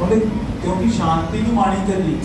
ਉਹਨੇ ਕਿਉਂਕਿ ਸ਼ਾਂਤੀ ਨੂੰ ਮਾਣੀ ਚੱਲੀ